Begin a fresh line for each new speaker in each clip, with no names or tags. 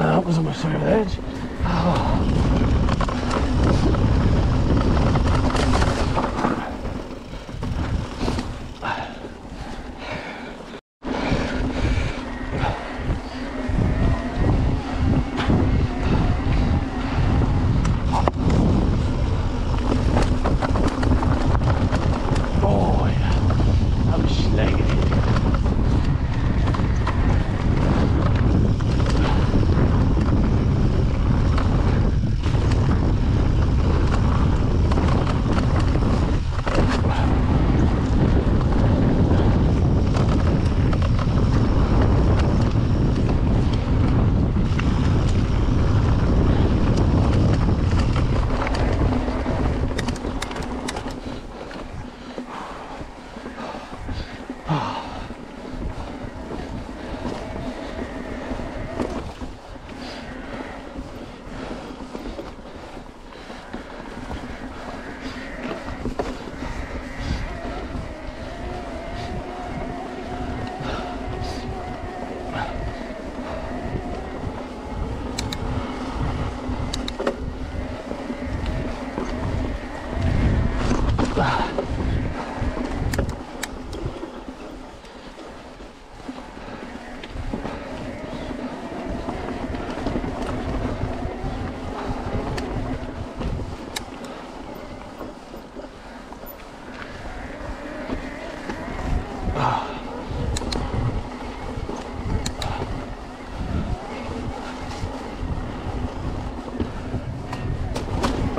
That was almost over the edge. Oh.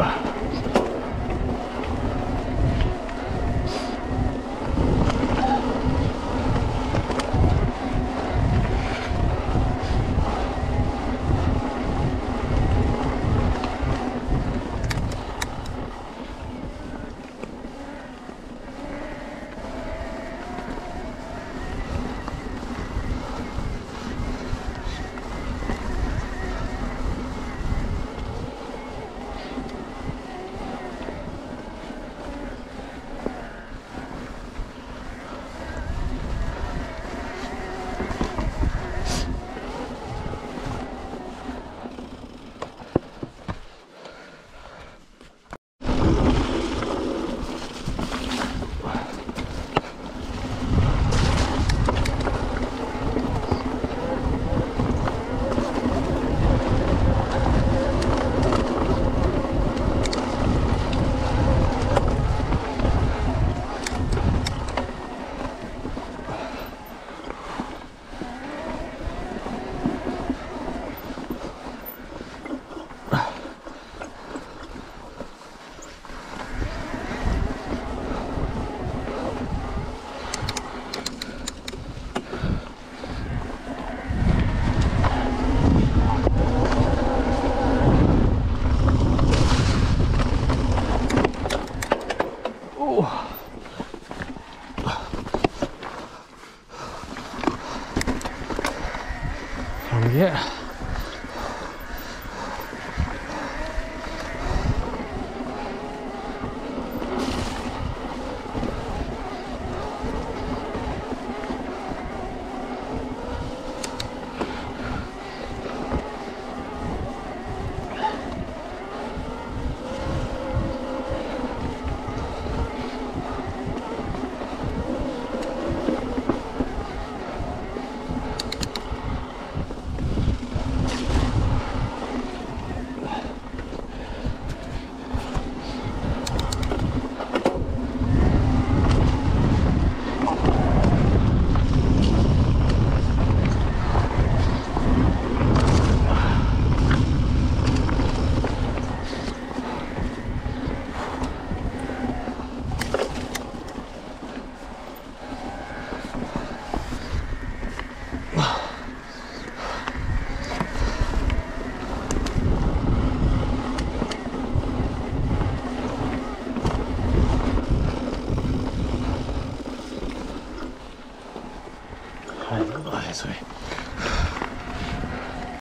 спасибо.